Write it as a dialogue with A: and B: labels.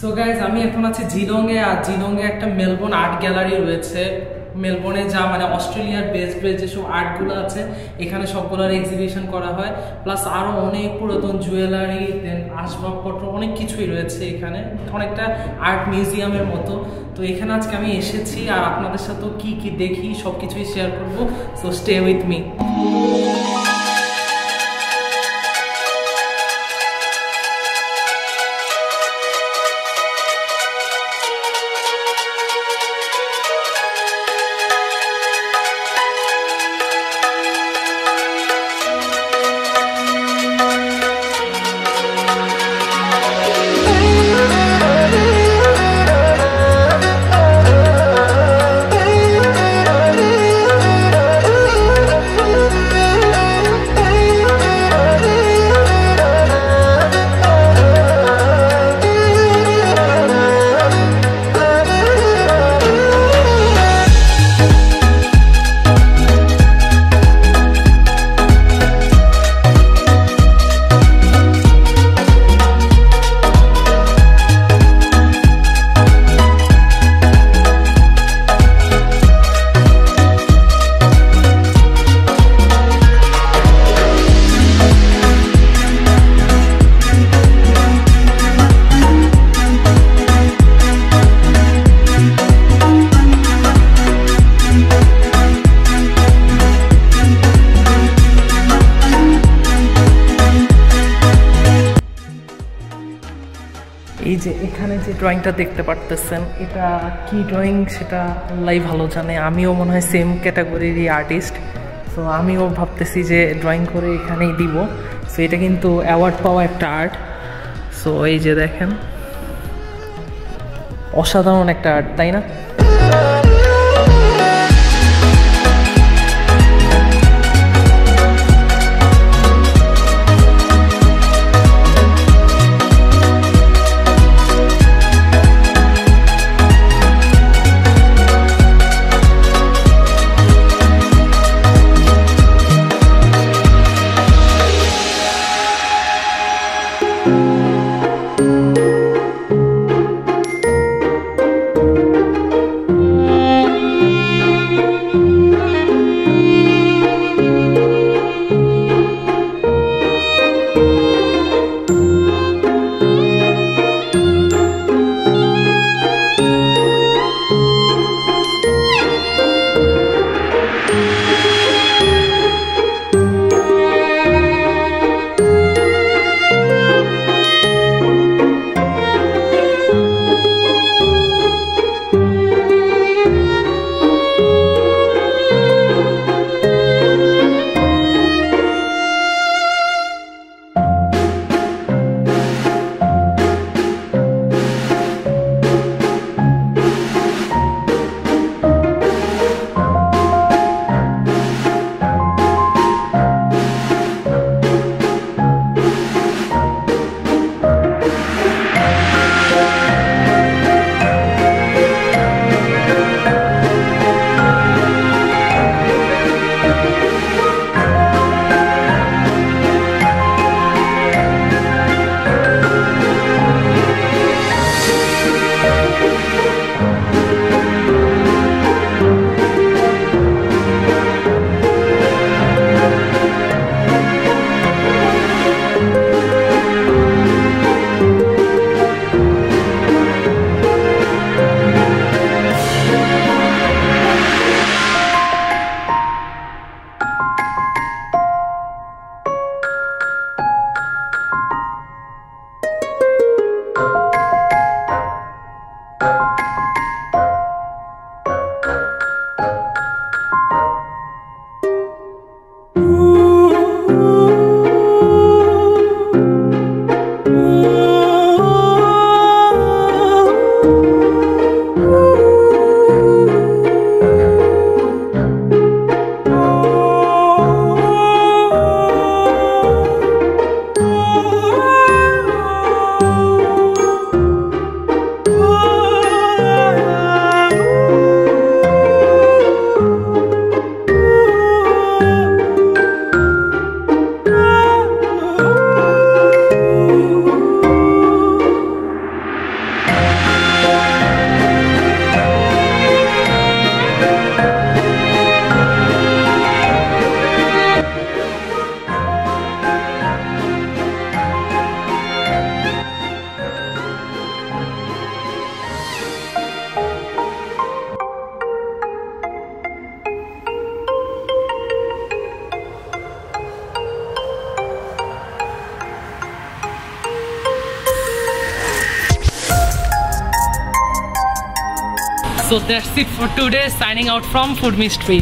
A: So guys আমি এখন আছি জিলংয়ে আর জিলংয়ে একটা মেলবোর্ন আর্ট গ্যালারি রয়েছে। মেলবোর্নে যা মানে অস্ট্রেলিয়ার বেস্ট বেস্ট যেসব আর্টগুলো আছে, এখানে সবগুলোর এক্সিবিশন করা হয়। প্লাস আরও অনেক পুরাতন জুয়েলারি দেন আসবাবপত্র, অনেক কিছুই রয়েছে এখানে। অনেকটা আর্ট মিউজিয়ামের মতো। তো এখানে আজকে আমি এসেছি, আর আপনাদের সাথেও কি কি দেখি সব কিছুই শেয়ার করব। সো স্টে উইথ মি এই যে এখানে যে ড্রয়িংটা দেখতে পারতেছেন, এটা কি ড্রয়িং সেটা আল্লাহ ভালো জানে। আমিও মনে হয় সেম ক্যাটাগরিরই আর্টিস্ট সো আমিও ভাবতেছি যে ড্রয়িং করে এখানেই দিব। সো এটা কিন্তু অ্যাওয়ার্ড পাওয়া একটা আর্ট সো এই যে দেখেন, অসাধারণ একটা আর্ট তাই না? So that's it for today. Signing out from Food Mystery.